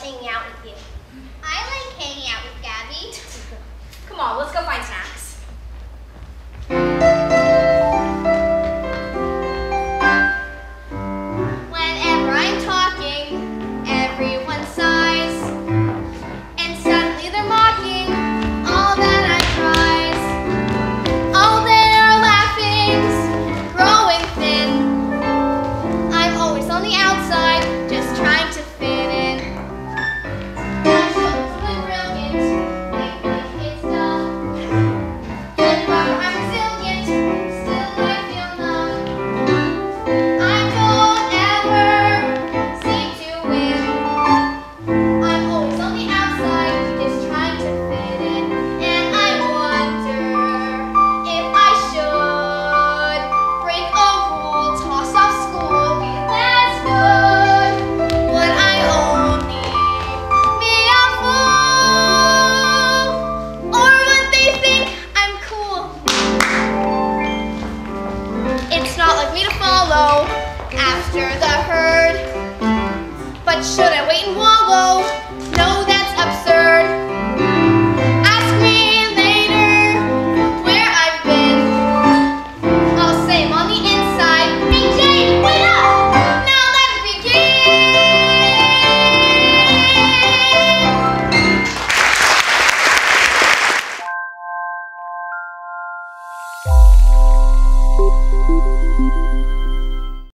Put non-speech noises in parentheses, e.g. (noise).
hanging out with you. I like hanging out with Gabby. (laughs) Come on, let's go find snacks. follow after the herd. But should I wait and wallow. No